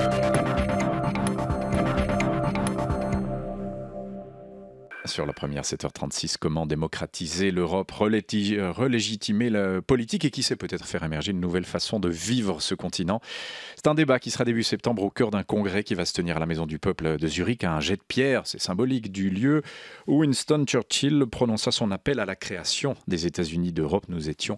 Thank you. Sur la première 7h36, comment démocratiser l'Europe, relégitimer la politique et qui sait peut-être faire émerger une nouvelle façon de vivre ce continent. C'est un débat qui sera début septembre au cœur d'un congrès qui va se tenir à la Maison du Peuple de Zurich, à un jet de pierre, c'est symbolique, du lieu où Winston Churchill prononça son appel à la création des États-Unis d'Europe. Nous étions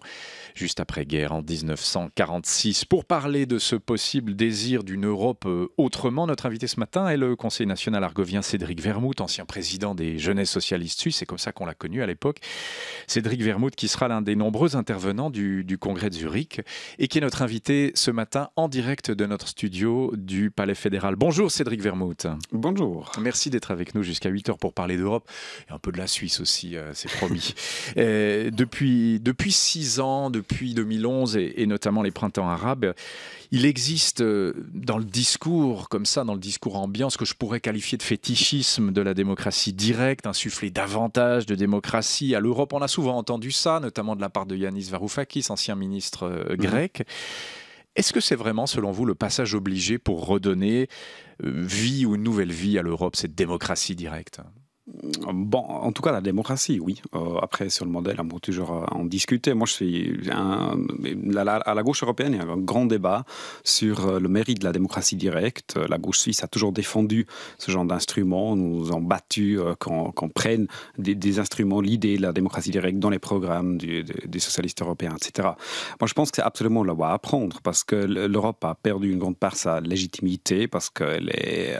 juste après-guerre en 1946. Pour parler de ce possible désir d'une Europe euh, autrement, notre invité ce matin est le Conseil national argovien Cédric Vermouth, ancien président des Socialiste suisse, c'est comme ça qu'on l'a connu à l'époque. Cédric Vermouth, qui sera l'un des nombreux intervenants du, congrès de Zurich et qui est notre invité ce matin en direct de notre studio du Palais fédéral. Bonjour Cédric Vermouth. Bonjour. Merci d'être avec nous jusqu'à 8 heures pour parler d'Europe et un peu de la Suisse aussi, euh, c'est promis. Euh, depuis, depuis six ans, depuis 2011 et, et notamment les printemps arabes, il existe euh, dans le discours, comme ça, dans le discours ambiant, ce que je pourrais qualifier de fétichisme de la démocratie directe, insuffler davantage de démocratie. À l'Europe, on a souvent entendu ça, notamment de la part de Yanis Varoufakis, ancien ministre euh, mhm. grec. Est-ce que c'est vraiment, selon vous, le passage obligé pour redonner euh, vie ou une nouvelle vie à l'Europe, cette démocratie directe? Bon, en tout cas, la démocratie, oui. Euh, après, sur le modèle, on peut toujours euh, en discuter. Moi, je suis à, la, gauche européenne, il y a un grand débat sur euh, le mérite de la démocratie directe. La gauche suisse a toujours défendu ce genre d'instruments. Nous avons battu qu'on prenne des, instruments, l'idée de la démocratie directe dans les programmes des socialistes européens, etc. Moi, je pense que c'est absolument la voie à apprendre parce que l'Europe a perdu une grande part de sa légitimité, parce qu'elle est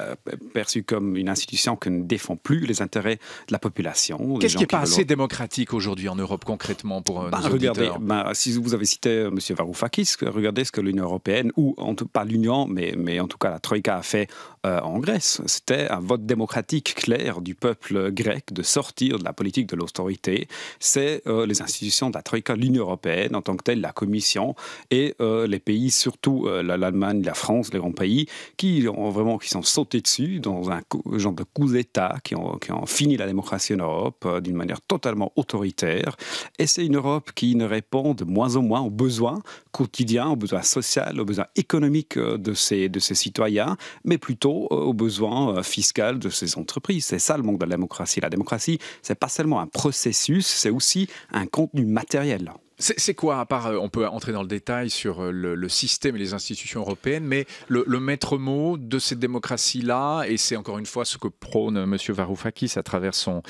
perçue comme une institution qui ne défend plus les intérêts de la population. Qu'est-ce qui n'est pas assez démocratique aujourd'hui en Europe concrètement pour euh, bah, nos regardez, bah, Si vous avez cité euh, M. Varoufakis, regardez ce que l'Union européenne, ou en tout, pas l'Union, mais, mais en tout cas la Troïka a fait euh, en Grèce. C'était un vote démocratique clair du peuple grec de sortir de la politique de l'austérité. C'est les institutions de la Troïka, l'Union européenne en tant que telle, la Commission et les pays, surtout l'Allemagne, la France, les grands pays, qui ont vraiment qui sont sautés dessus dans un genre de coup d'État, qui ont, qui ont fini la démocratie en Europe euh, d'une manière totalement autoritaire. Et c'est une Europe qui ne répond de moins en moins aux besoins quotidiens, aux besoins sociaux, aux besoins économiques euh, de ses, de ses citoyens, mais plutôt euh, aux besoins fiscaux de ses entreprises. C'est ça le manque de la démocratie. La démocratie, c'est pas seulement un processus, c'est aussi un contenu matériel. C'est quoi, à part, euh, on peut entrer dans le détail sur euh, le, système et les institutions européennes, mais le, maître mot de cette démocratie-là, et c'est encore une fois ce que prône M. Varoufakis à travers son,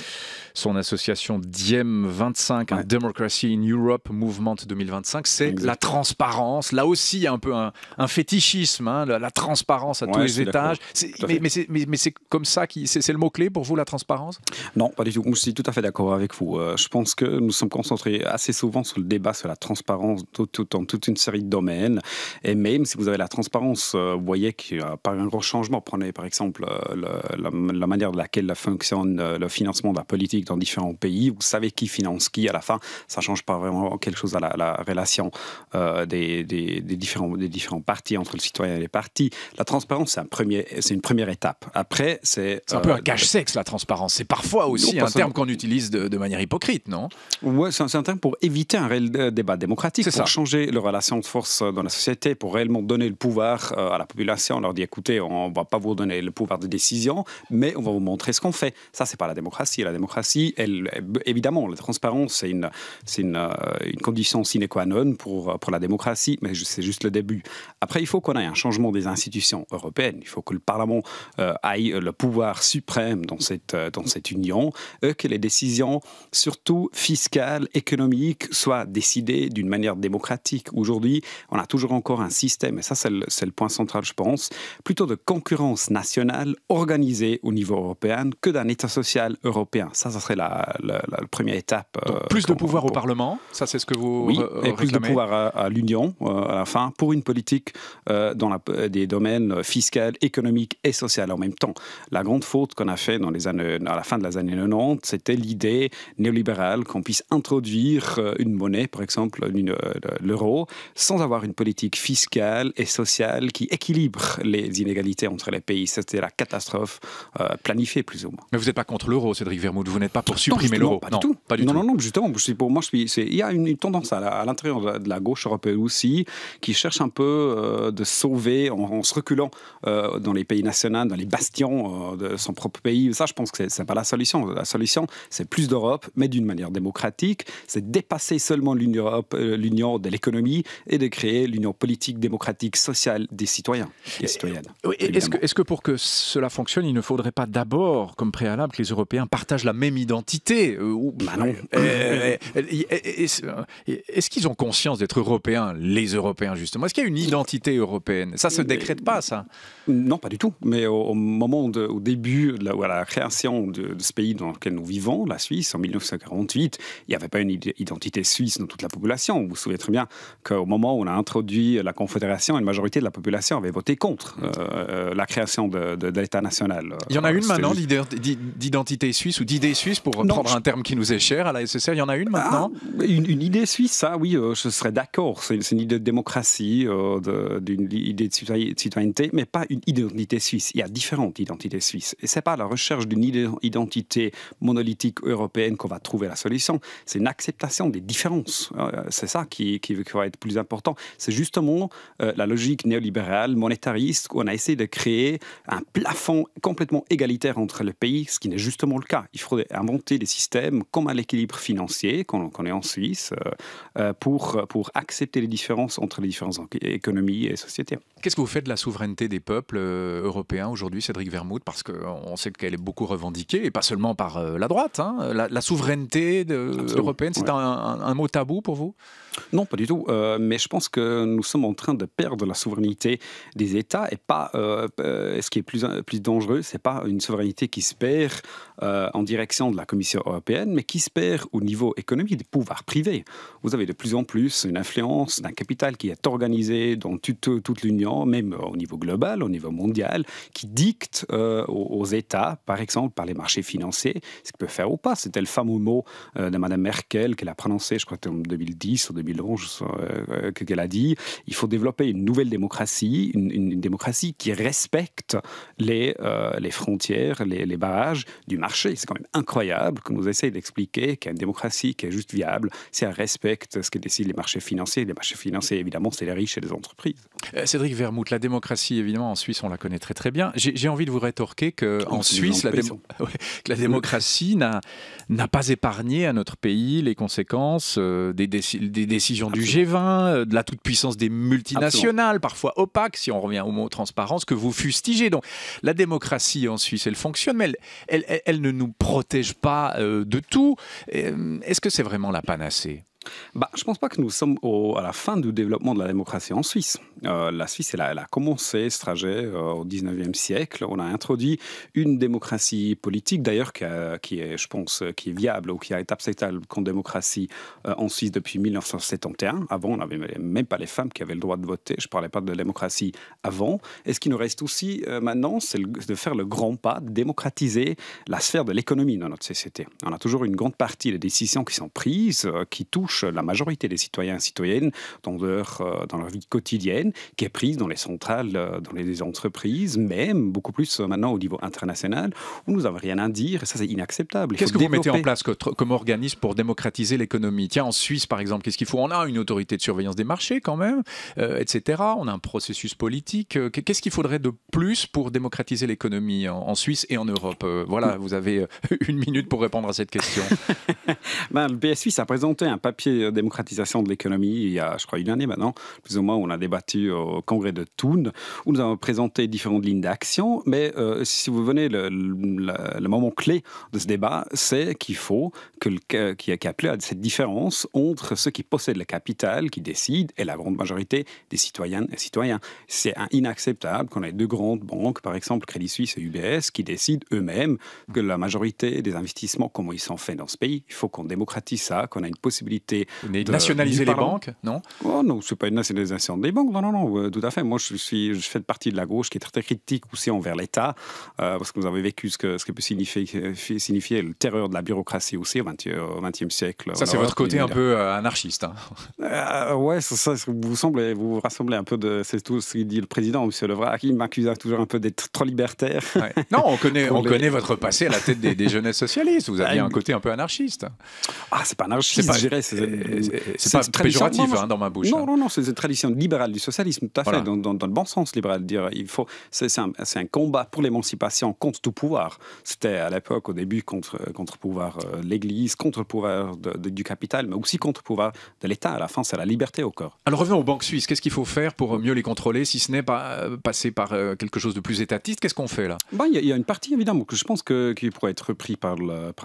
son association Diem 25, un Democracy in Europe Movement 2025, c'est la transparence. Là aussi, il y a un peu un, fétichisme, hein, la, transparence à tous les étages. Mais, mais c'est comme ça, c'est le mot-clé pour vous, la transparence? Non, pas du tout. Je suis tout à fait d'accord avec vous. Euh, je pense que nous sommes concentrés assez souvent sur le débat sur la transparence tout, dans toute une série de domaines. Et même si vous avez la transparence, euh, vous voyez qu'il n'y a pas un gros changement. Prenez par exemple euh, la, manière de laquelle fonctionne euh, le financement de la politique dans différents pays. Vous savez qui finance qui à la fin. Ça ne change pas vraiment quelque chose à la, relation des, des, différents, des différents partis entre le citoyen et les partis. La transparence, c'est un premier, une première étape. Après, c'est... C'est un peu un cache-sexe, la transparence. C'est parfois aussi un terme qu'on utilise de, de, manière hypocrite, non? Oui, c'est un, un terme pour éviter un réel débat démocratique, pour changer les relations de force dans la société, pour réellement donner le pouvoir euh, à la population. On leur dit écoutez, on ne va pas vous donner le pouvoir de décision, mais on va vous montrer ce qu'on fait. Ça, c'est pas la démocratie. La démocratie, elle, évidemment, la transparence, c'est une, une, euh, une, condition sine qua non pour, pour la démocratie, mais c'est juste le début. Après, il faut qu'on ait un changement des institutions européennes. Il faut que le Parlement euh, aille le pouvoir suprême dans cette, dans cette union, que les décisions, surtout fiscales, économiques, soient décider d'une manière démocratique. Aujourd'hui, on a toujours encore un système, et ça c'est le, point central je pense, plutôt de concurrence nationale organisée au niveau européen que d'un État social européen. Ça, ça serait la, première étape. Euh, plus de pouvoir au Parlement, ça c'est ce que vous Oui, et plus de pouvoir à, l'Union euh, à la fin pour une politique euh, dans des domaines fiscal, économique et social en même temps. La grande faute qu'on a fait dans les années, à la fin de les années 90, c'était l'idée néolibérale qu'on puisse introduire une monnaie monnaie, par exemple l'euro, sans avoir une politique fiscale et sociale qui équilibre les inégalités entre les pays. C'était la catastrophe planifiée, plus ou moins. Mais vous n'êtes pas contre l'euro, Cédric Vermouth, vous n'êtes pas pour supprimer l'euro Pas, du tout. Pas du non, tout. non, non, justement, pour moi, il y a une, tendance à, l'intérieur de la gauche européenne aussi qui cherche un peu de sauver en, se reculant dans les pays nationaux, dans les bastions de son propre pays. Ça, je pense que ce n'est pas la solution. La solution, c'est plus d'Europe, mais d'une manière démocratique. C'est dépasser seulement l'Union l'union de l'économie et de créer l'union politique, démocratique, sociale des citoyens et citoyennes. Est-ce que, est que, pour que cela fonctionne, il ne faudrait pas d'abord, comme préalable, que les Européens partagent la même identité bah non. Est-ce qu'ils ont conscience d'être européens, les Européens justement? Est-ce qu'il y a une identité européenne? Ça se décrète pas, ça Non, pas du tout. Mais au, moment, de, au début de la, la création de, ce pays dans lequel nous vivons, la Suisse, en 1948, il n'y avait pas une identité suisse dans toute la population. Vous vous souvenez très bien qu'au moment où on a introduit la Confédération, une majorité de la population avait voté contre euh, euh, la création de, l'État national. Il y en a une maintenant d'identité suisse ou d'idée suisse, pour reprendre un terme qui nous est cher à la SSR. Il y en a une maintenant? ah, une, idée suisse, ça, oui, euh, je serais d'accord. C'est une, idée de démocratie, d'une idée de citoyenneté, mais pas une identité suisse. Il y a différentes identités suisses. Et c'est pas la recherche d'une identité monolithique européenne qu'on va trouver la solution. C'est une acceptation des différences. Euh, c'est ça qui, qui, va être plus important. C'est justement euh, la logique néolibérale, monétariste, où on a essayé de créer un plafond complètement égalitaire entre les pays, ce qui n'est justement le cas. Il faudrait inventer des systèmes comme à l'équilibre financier qu'on connaît en Suisse euh, pour, pour accepter les différences entre les différentes économies et sociétés. Qu'est-ce que vous faites de la souveraineté des peuples européens aujourd'hui, Cédric Vermouth? Parce qu'on sait qu'elle est beaucoup revendiquée, et pas seulement par la droite. Hein. La, souveraineté européenne, c'est un mot tabou pour vous? Non, pas du tout. Euh, mais je pense que nous sommes en train de perdre la souveraineté des États et pas. Euh, euh, ce qui est plus, plus dangereux, c'est pas une souveraineté qui se perd en direction de la Commission européenne, mais qui se perd au niveau économique des pouvoirs privés. Vous avez de plus en plus une influence d'un capital qui est organisé dans toute, toute l'Union, même au niveau global, au niveau mondial, qui dicte aux, États, par exemple par les marchés financiers, ce qu'ils peuvent faire ou pas. C'était le fameux mot de Mme Merkel qu'elle a prononcé, je crois, en 2010 ou 2011 euh, qu'elle a dit, il faut développer une nouvelle démocratie, une, démocratie qui respecte les, euh, les frontières, les, les, barrages du marché. C'est quand même incroyable que nous essayions d'expliquer qu'il y a une démocratie qui est juste viable si elle respecte ce que décident les marchés financiers. Les marchés financiers, évidemment, c'est les riches et les entreprises. Euh, Cédric Vermouth, la démocratie, évidemment, en Suisse, on la connaît très très bien. J'ai envie de vous rétorquer qu'en Suisse, la, la, démocratie n'a pas épargné à notre pays les conséquences des, des, décisions du G20, euh, de la toute-puissance des multinationales, parfois opaques, si on revient au mot transparence, que vous fustigez. Donc la démocratie en Suisse, elle fonctionne, mais elle, elle, ne nous protège pas euh, de tout. Euh, est-ce que c'est vraiment la panacée? Bah, Je ne pense pas que nous sommes à la fin du développement de la démocratie en Suisse. Euh, la Suisse, elle a, commencé ce trajet euh, au 19e siècle. On a introduit une démocratie politique, d'ailleurs, qui, est, je pense, qui est viable ou qui a été acceptable comme démocratie euh, en Suisse depuis 1971. Avant, on n'avait même pas les femmes qui avaient le droit de voter. Je ne parlais pas de démocratie avant. Et ce qui nous reste aussi maintenant, c'est de faire le grand pas, de démocratiser la sphère de l'économie dans notre société. On a toujours une grande partie des décisions qui sont prises, qui touchent la majorité des citoyens et citoyennes dans leur, euh, dans leur vie quotidienne, qui est prise dans les centrales, euh, dans les entreprises, même beaucoup plus euh, maintenant au niveau international, où nous n'avons rien à dire, et ça c'est inacceptable. Qu'est-ce que vous mettez en place comme organisme pour démocratiser l'économie? Tiens, en Suisse par exemple, qu'est-ce qu'il faut? On a une autorité de surveillance des marchés quand même, etc. On a un processus politique. Qu'est-ce qu'il faudrait de plus pour démocratiser l'économie en, Suisse et en Europe? Voilà, vous avez une minute pour répondre à cette question. ben, le PS Suisse a présenté un papier démocratisation de l'économie il y a, je crois, une année maintenant, plus ou moins, on a débattu au congrès de Thun, où nous avons présenté différentes lignes d'action. Mais euh, si vous venez, le, moment clé de ce débat, c'est qu'il faut qu'il y ait à cette différence entre ceux qui possèdent le capital, qui décident, et la grande majorité des citoyennes et citoyens. C'est inacceptable qu'on ait deux grandes banques, par exemple Crédit Suisse et UBS, qui décident eux-mêmes que la majorité des investissements, comment ils sont faits dans ce pays. Il faut qu'on démocratise ça, qu'on ait une possibilité. De, nationaliser les banques, non? Oh non, c'est pas une nationalisation des banques, non, non, non, tout à fait. Moi, je, suis, je fais partie de la gauche qui est très, très critique aussi envers l'État, parce que vous avez vécu ce que, ce que peut signifier, signifier le terreur de la bureaucratie aussi au XXe siècle. Ça, c'est votre côté un peu anarchiste. Hein. ouais, ça, vous semblez, vous rassemblez un peu de, c'est tout ce qu'il dit le président, M. Levra, qui m'accuse toujours un peu d'être trop libertaire. Non, on connaît, on connaît votre passé à la tête des, des jeunesses socialistes. Vous aviez un côté un peu anarchiste. Ah, c'est pas anarchiste, je dirais. C'est pas péjoratif hein, dans ma bouche. Non, hein. non, non, c'est une tradition libérale du socialisme, tout à fait, dans, dans, le bon sens libéral. Dire, il faut, c'est un, un, combat pour l'émancipation contre tout pouvoir. C'était à l'époque, au début, contre, contre le pouvoir de euh, l'Église, contre le pouvoir du capital, mais aussi contre le pouvoir de l'État. À la fin, c'est la liberté au corps. Alors revenons aux banques suisses. Qu'est-ce qu'il faut faire pour mieux les contrôler, si ce n'est pas euh, passer par euh, quelque chose de plus étatiste? Qu'est-ce qu'on fait là? Ben, Il y, a une partie évidemment que je pense que, qui pourrait être repris par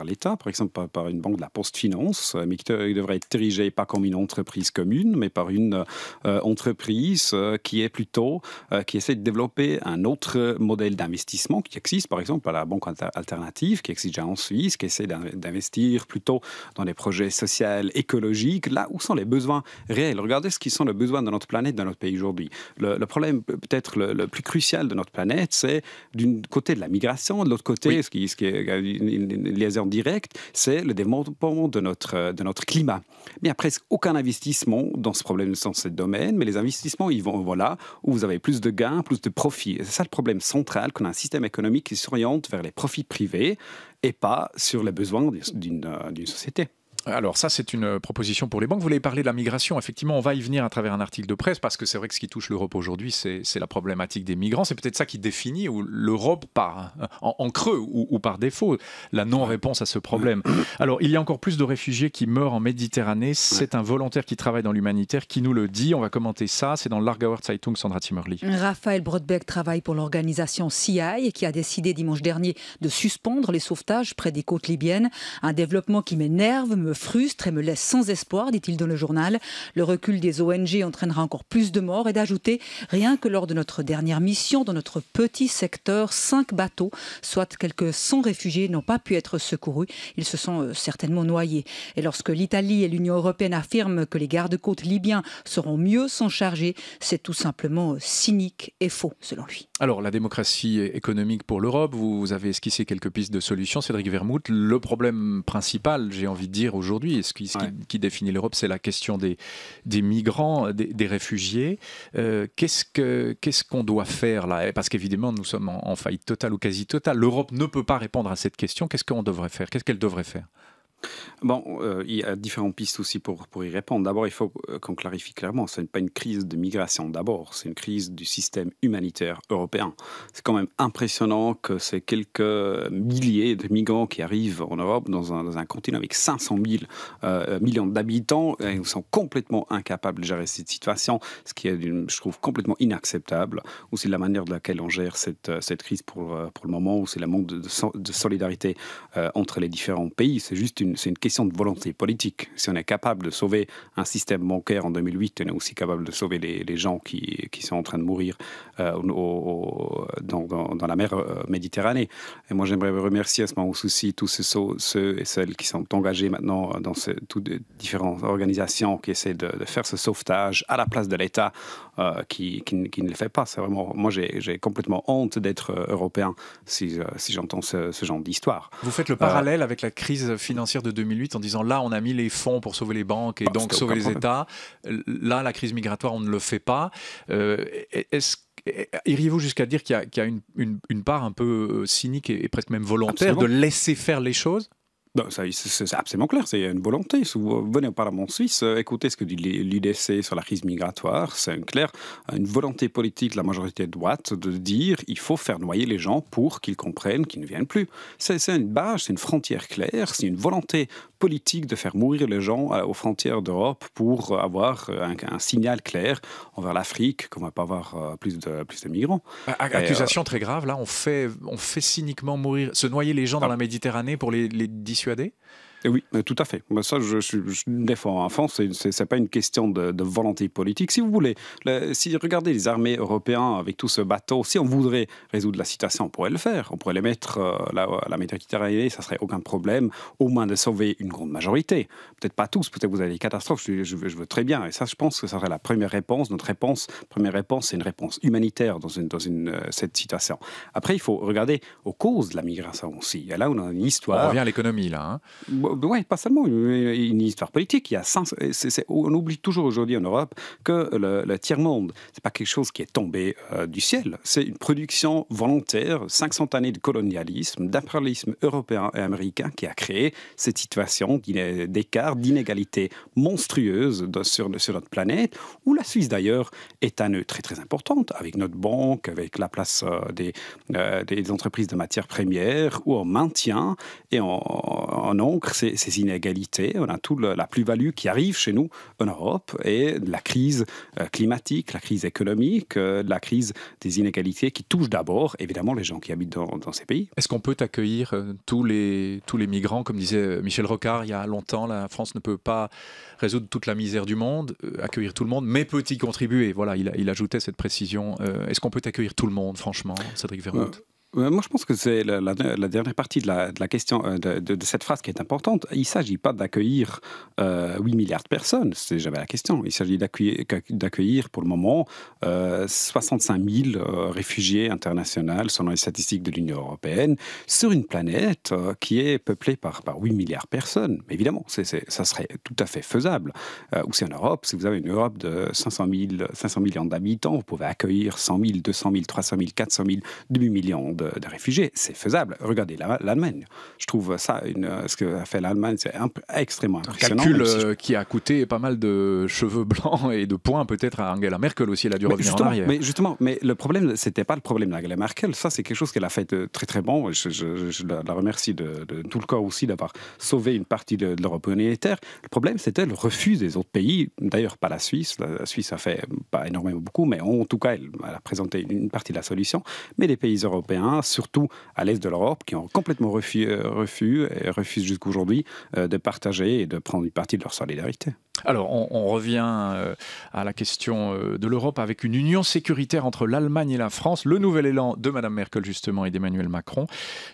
l'État, par, par exemple par, une banque de la Post Finance, mais qui devrait être dirigée pas comme une entreprise commune, mais par une euh, entreprise qui est plutôt qui essaie de développer un autre modèle d'investissement qui existe, par exemple à la banque alternative, qui existe déjà en Suisse, qui essaie d'investir plutôt dans des projets sociaux, écologiques, là où sont les besoins réels. Regardez ce qui sont les besoins de notre planète, de notre pays aujourd'hui. Le, problème peut-être le, plus crucial de notre planète, c'est d'une côté de la migration, de l'autre côté, ce, qui, ce qui est une, liaison directe, c'est le développement de notre, de notre climat. Il n'y a presque aucun investissement dans ce problème, dans ce domaine, mais les investissements, ils vont voilà, où vous avez plus de gains, plus de profits. C'est ça le problème central, qu'on a un système économique qui s'oriente vers les profits privés et pas sur les besoins d'une société. Alors ça, c'est une proposition pour les banques. Vous voulez parler de la migration. Effectivement, on va y venir à travers un article de presse, parce que c'est vrai que ce qui touche l'Europe aujourd'hui, c'est la problématique des migrants. C'est peut-être ça qui définit l'Europe par, en, creux ou, par défaut, la non-réponse à ce problème. Alors, il y a encore plus de réfugiés qui meurent en Méditerranée. C'est un volontaire qui travaille dans l'humanitaire qui nous le dit. On va commenter ça. C'est dans l'Argauer Zeitung, Sandra Timmerli. Raphaël Brodbeck travaille pour l'organisation CI qui a décidé dimanche dernier de suspendre les sauvetages près des côtes libyennes. Un développement qui m'énerve, me frustre et me laisse sans espoir, dit-il dans le journal. Le recul des ONG entraînera encore plus de morts et d'ajouter, rien que lors de notre dernière mission dans notre petit secteur, cinq bateaux, soit quelques 100 réfugiés, n'ont pas pu être secourus. Ils se sont euh, certainement noyés. Et lorsque l'Italie et l'Union européenne affirment que les gardes-côtes libyens seront mieux s'en charger, c'est tout simplement euh, cynique et faux, selon lui. Alors, la démocratie économique pour l'Europe, vous avez esquissé quelques pistes de solutions, Cédric Vermouth. Le problème principal, j'ai envie de dire aujourd'hui. Ce, qui, qui, définit l'Europe, c'est la question des, des migrants, des, réfugiés. Euh, qu'est-ce qu'on doit faire là? Parce qu'évidemment, nous sommes en, en faillite totale ou quasi totale. L'Europe ne peut pas répondre à cette question. Qu'est-ce qu'on devrait faire? Qu'est-ce qu'elle devrait faire? Bon, euh, il y a différentes pistes aussi pour, pour y répondre. D'abord, il faut euh, qu'on clarifie clairement, ce n'est pas une crise de migration d'abord, c'est une crise du système humanitaire européen. C'est quand même impressionnant que ces quelques milliers de migrants qui arrivent en Europe, dans un, dans un continent avec 500 000 euh, millions d'habitants, ils sont complètement incapables de gérer cette situation, ce qui est, je trouve, complètement inacceptable. Aussi la manière de laquelle on gère cette, cette crise pour, pour le moment, où c'est le manque de, solidarité entre les différents pays. C'est juste une c'est une de volonté politique. Si on est capable de sauver un système bancaire en 2008, on est aussi capable de sauver les, gens qui, qui, sont en train de mourir euh, au, dans, dans, la mer euh, Méditerranée. Et moi, j'aimerais remercier à ce moment aussi tous ceux, ceux, et celles qui sont engagés maintenant dans ces, toutes les différentes organisations qui essaient de, faire ce sauvetage à la place de l'État euh, qui, qui, ne le fait pas. C'est vraiment, moi, j'ai complètement honte d'être européen si, si j'entends ce, ce, genre d'histoire. Vous faites le parallèle avec la crise financière de 2008 en disant là, on a mis les fonds pour sauver les banques et ah, donc sauver les États. Là, la crise migratoire, on ne le fait pas. Euh, est-ce Iriez-vous jusqu'à dire qu'il y a, une, une, part un peu euh, cynique et, presque même volontaire de laisser faire les choses? C'est absolument clair, c'est une volonté. Si vous venez au Parlement suisse, euh, écoutez ce que dit l'UDC sur la crise migratoire, c'est clair, une volonté politique de la majorité droite de dire il faut faire noyer les gens pour qu'ils comprennent qu'ils ne viennent plus. C'est une base, c'est une frontière claire, c'est une volonté politique de faire mourir les gens euh, aux frontières d'Europe pour avoir euh, un, signal clair envers l'Afrique qu'on ne va pas avoir plus de, plus de migrants. Accusation très grave, là, on fait, on fait cyniquement mourir, se noyer les gens dans la Méditerranée pour les, les dissuader persuadé oui, tout à fait. Ça, je, je, défends en France. Ce n'est pas une question de, volonté politique. Si vous voulez, si regardez les armées européennes avec tout ce bateau, si on voudrait résoudre la situation, on pourrait le faire. On pourrait les mettre euh, là, à la Méditerranée, ça serait aucun problème, au moins de sauver une grande majorité. Peut-être pas tous, peut-être vous avez des catastrophes, je, veux, très bien. Et ça, je pense que ça serait la première réponse. Notre réponse, première réponse, c'est une réponse humanitaire dans, une, dans une, euh, cette situation. Après, il faut regarder aux causes de la migration aussi. Et là, on a une histoire. On revient à l'économie, là. Hein. Oui, pas seulement une, histoire politique. Il y a on oublie toujours aujourd'hui en Europe que le, tiers-monde, c'est pas quelque chose qui est tombé euh, du ciel. C'est une production volontaire, 500 années de colonialisme, d'impérialisme européen et américain qui a créé cette situation d'écart, d'inégalité monstrueuse sur, notre planète, où la Suisse d'ailleurs est un nœud très très importante, avec notre banque, avec la place euh, des, euh, des entreprises de matières premières, où on maintient et on ancre ces, ces inégalités. On a toute la plus-value qui arrive chez nous en Europe et la crise euh, climatique, la crise économique, la crise des inégalités qui touche d'abord évidemment les gens qui habitent dans, dans ces pays. Est-ce qu'on peut accueillir tous les, tous les migrants, comme disait Michel Rocard il y a longtemps, la France ne peut pas résoudre toute la misère du monde, accueillir tout le monde, mais peut y contribuer. Voilà, il, il ajoutait cette précision. Est-ce qu'on peut accueillir tout le monde, franchement, Cédric Vermouth moi, je pense que c'est la, dernière partie de la, question euh, de, cette phrase qui est importante. Il ne s'agit pas d'accueillir 8 euh, milliards de personnes, c'est jamais la question. Il s'agit d'accueillir pour le moment 65 euh, 000 réfugiés internationaux selon les statistiques de l'Union européenne sur une planète qui est peuplée par, par 8 milliards de personnes. Mais évidemment, ça serait tout à fait faisable. ou si en Europe, si vous avez une Europe de 500, 000, 500 millions d'habitants, vous pouvez accueillir 100 000, 200 000, 300 000, 400 000, 2 de, réfugiés. C'est faisable. Regardez l'Allemagne. Je trouve ça, une, ce que a fait l'Allemagne, c'est extrêmement impressionnant. Un calcul euh, qui a coûté pas mal de cheveux blancs et de points peut-être à Angela Merkel aussi. Elle a dû revenir en arrière. Mais justement, mais le problème, c'était pas le problème d'Angela Merkel. Ça, c'est quelque chose qu'elle a fait de très très bon. Je, la remercie de, tout le corps aussi d'avoir sauvé une partie de, l'Europe monétaire. Le problème, c'était le refus des autres pays. D'ailleurs, pas la Suisse. La, Suisse a fait pas énormément beaucoup, mais en tout cas, elle, elle a présenté une partie de la solution. Mais les pays européens surtout à l'est de l'Europe, qui ont complètement refus, euh, et refusent jusqu'aujourd'hui euh, de partager et de prendre une partie de leur solidarité. Alors, on, revient euh, à la question euh, de l'Europe avec une union sécuritaire entre l'Allemagne et la France. Le nouvel élan de Mme Merkel, justement, et d'Emmanuel Macron.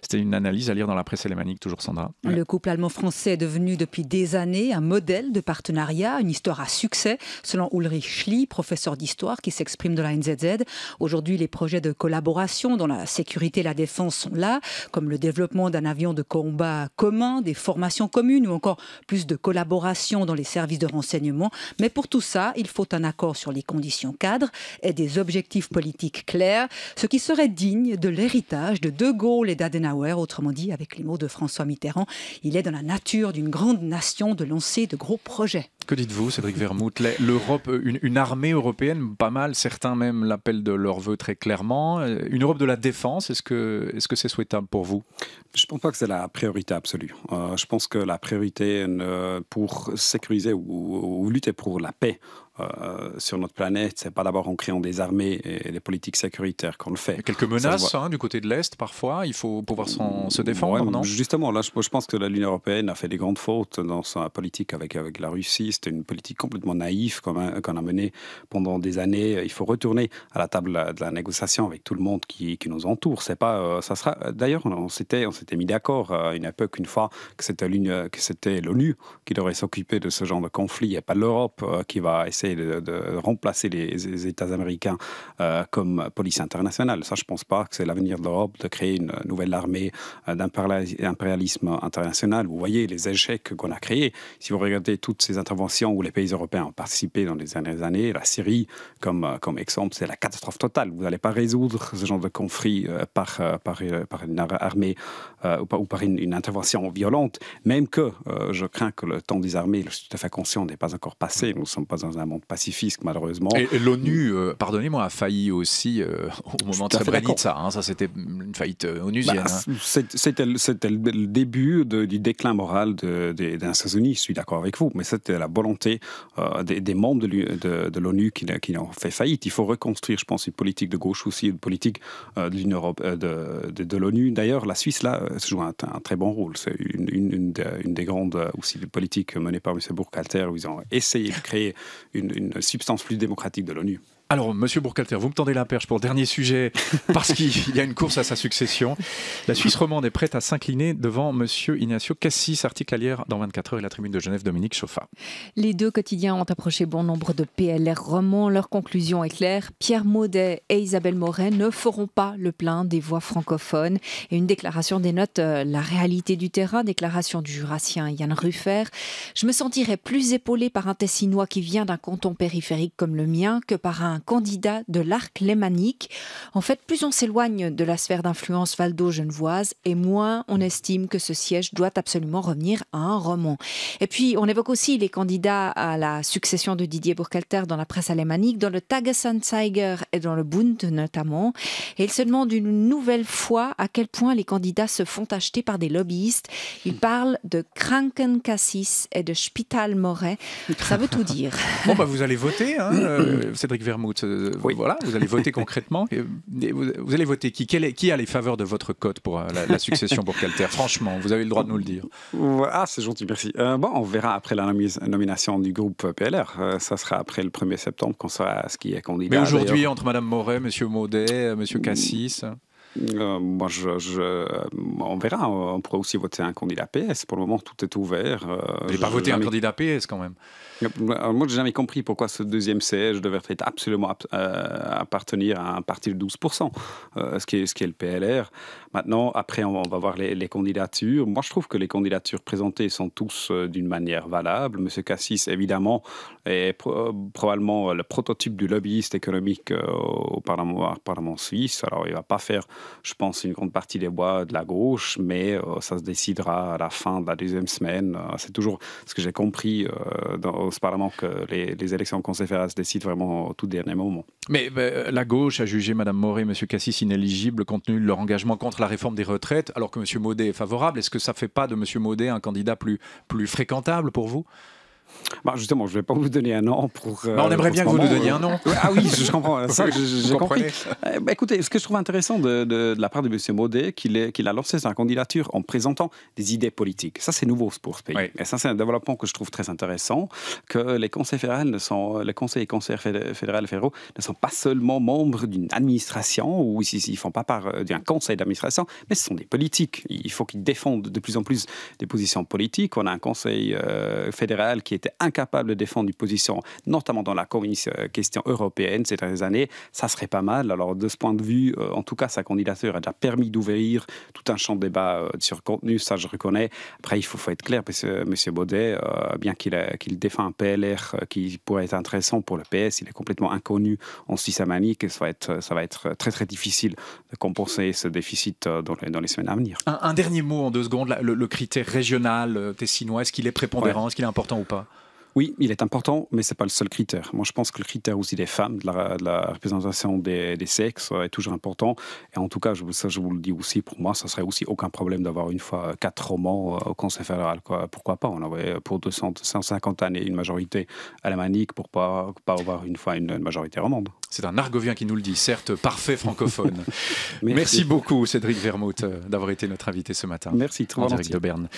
C'était une analyse à lire dans la presse alémanique, toujours Sandra. Le couple allemand-français est devenu depuis des années un modèle de partenariat, une histoire à succès, selon Ulrich Schlie, professeur d'histoire qui s'exprime de la NZZ. Aujourd'hui, les projets de collaboration dans la sécurité et la défense sont là, comme le développement d'un avion de combat commun, des formations communes ou encore plus de collaboration dans les services de Mais pour tout ça, il faut un accord sur les conditions cadres et des objectifs politiques clairs, ce qui serait digne de l'héritage de De Gaulle et d'Adenauer, autrement dit, avec les mots de François Mitterrand, il est dans la nature d'une grande nation de lancer de gros projets. Que dites-vous, Cédric Vermouth? L'Europe, une, armée européenne, pas mal, certains même l'appellent de leur vœu très clairement. Une Europe de la défense, est-ce que c'est -ce souhaitable pour vous? Je ne pense pas que c'est la priorité absolue. Euh, je pense que la priorité pour sécuriser ou lutter pour la paix euh, sur notre planète, c'est pas d'abord en créant des armées et des politiques sécuritaires qu'on le fait. quelques menaces hein, du côté de l'Est parfois, il faut pouvoir se défendre, non? Justement, là, je, pense que l'Union européenne a fait des grandes fautes dans sa politique avec, avec la Russie. C'était une politique complètement naïve qu'on a, a menée pendant des années. Il faut retourner à la table de la négociation avec tout le monde qui, qui nous entoure. C'est pas, euh, ça sera. D'ailleurs, on s'était, on s'était mis d'accord à une époque, une fois, que c'était l'ONU qui devrait s'occuper de ce genre de conflit et pas l'Europe euh, qui va essayer de, remplacer les, États américains euh, comme police internationale. Ça, je ne pense pas que c'est l'avenir de l'Europe de créer une nouvelle armée euh, d'impérialisme international. Vous voyez les échecs qu'on a créés. Si vous regardez toutes ces interventions où les pays européens ont participé dans les dernières années, la Syrie comme, euh, comme exemple, c'est la catastrophe totale. Vous n'allez pas résoudre ce genre de conflit par, par, par une armée ou par, une, intervention violente, même que je crains que le temps des armées, je suis tout à fait conscient, n'est pas encore passé. Nous ne sommes pas dans un monde monde pacifiste, malheureusement. Et, l'ONU, euh, pardonnez-moi, a failli aussi euh, au moment de Srebrenica. Hein, ça, c'était une faillite onusienne. Bah, hein. C'était le début du déclin moral des Nations Unies, je suis d'accord avec vous, mais c'était la volonté des, membres de, l'ONU qui, qui, ont fait faillite. Il faut reconstruire, je pense, une politique de gauche aussi, une politique de l'Union de, de, l'ONU. D'ailleurs, la Suisse, là, joue un, un très bon rôle. C'est une, une, des grandes aussi politiques menées par M. Burkhalter, où ils ont essayé de créer une, une substance plus démocratique de l'ONU. Alors, Monsieur Bourcalter, vous me tendez la perche pour le dernier sujet, parce qu'il y a une course à sa succession. La Suisse romande est prête à s'incliner devant Monsieur Ignacio Cassis, article à lire dans 24 heures et la tribune de Genève, Dominique Chauffat. Les deux quotidiens ont approché bon nombre de PLR romans. Leur conclusion est claire. Pierre Maudet et Isabelle Moret ne feront pas le plein des voix francophones. Et une déclaration dénote euh, la réalité du terrain, déclaration du jurassien Yann Ruffer. Je me sentirais plus épaulé par un Tessinois qui vient d'un canton périphérique comme le mien que par un candidat de l'arc lémanique. En fait, plus on s'éloigne de la sphère d'influence valdo-genevoise et moins on estime que ce siège doit absolument revenir à un roman. Et puis, on évoque aussi les candidats à la succession de Didier Burkhalter dans la presse alémanique, dans le Tagesanzeiger et dans le Bund notamment. Et il se demande une nouvelle fois à quel point les candidats se font acheter par des lobbyistes. Il parle de Krankenkassis et de Spital Moret. Ça veut tout dire. Bon, bah, vous allez voter, hein, euh, Cédric Vermont. Euh, voilà, vous allez voter concrètement. Vous, allez voter qui? Qui a les faveurs de votre cote pour euh, la, succession pour Calter Franchement, vous avez le droit de nous le dire. Ah, c'est gentil, merci. Euh, bon, on verra après la nomination du groupe PLR. ça sera après le 1er septembre qu'on saura ce qui est candidat. Mais aujourd'hui, entre Madame Moret, Monsieur Maudet, Monsieur Cassis moi, je, on verra. On pourrait aussi voter un candidat PS. Pour le moment, tout est ouvert. Vous n'avez pas voté un candidat PS quand même moi, j'ai jamais compris pourquoi ce deuxième siège devait être absolument euh, appartenir à un parti de 12%, euh, ce, qui est, ce qui est le PLR. Maintenant, après, on, va voir les, candidatures. Moi, je trouve que les candidatures présentées sont tous euh, d'une manière valable. Monsieur Cassis, évidemment, est probablement le prototype du lobbyiste économique au Parlement, suisse. Alors, il ne va pas faire, je pense, une grande partie des voix de la gauche, mais ça se décidera à la fin de la deuxième semaine. C'est toujours ce que j'ai compris dans au Parlement que les, élections au Conseil fédéral se décident vraiment au tout dernier moment. Mais euh, la gauche a jugé Mme Moret et M. Cassis inéligibles compte tenu de leur engagement contre la réforme des retraites, alors que M. Maudet est favorable. Est-ce que ça ne fait pas de M. Maudet un candidat plus, plus fréquentable pour vous? Bah justement, je ne vais pas vous donner un nom pour. Bah, on aimerait bien que vous nous donniez un nom. ah oui, je comprends. Ça, j'ai compris. Eh, bah, écoutez, ce que je trouve intéressant de, de, la part de M. Maudet, qu'il qu'il a lancé sa candidature en présentant des idées politiques. Ça, c'est nouveau pour ce pays. Et ça, c'est un développement que je trouve très intéressant, que les conseils fédéraux ne sont, les conseils et conseillers fédéraux, fédéraux ne sont pas seulement membres d'une administration ou ils ne font pas part euh, d'un conseil d'administration, mais ce sont des politiques. Il faut qu'ils défendent de plus en plus des positions politiques. On a un conseil euh, fédéral qui était incapable de défendre une position, notamment dans la euh, question européenne ces dernières années, ça serait pas mal. Alors de ce point de vue, euh, en tout cas, sa candidature a déjà permis d'ouvrir tout un champ de débat euh, sur contenu, ça je reconnais. Après, il faut, faut être clair, parce que M. Baudet, bien qu'il qu'il défend un PLR qui pourrait être intéressant pour le PS, il est complètement inconnu en Suisse et ça va être, ça va être très très difficile de compenser ce déficit dans les, dans les semaines à venir. Un, dernier mot en deux secondes, le, critère régional tessinois, est-ce qu'il est prépondérant, est-ce qu'il est important ou pas? Oui, il est important, mais ce n'est pas le seul critère. Moi, je pense que le critère aussi des femmes, de la, représentation des, sexes est toujours important. Et en tout cas, je, ça, je vous le dis aussi, pour moi, ça serait aussi aucun problème d'avoir une fois quatre romans euh, au Conseil fédéral. Quoi. Pourquoi pas? On avait pour 200, 150 années une majorité alémanique, pour pas, pas avoir une fois une, majorité romande. C'est un argovien qui nous le dit, certes parfait francophone. Merci. beaucoup, Cédric Vermouth, euh, d'avoir été notre invité ce matin. Merci, très En direct de Berne.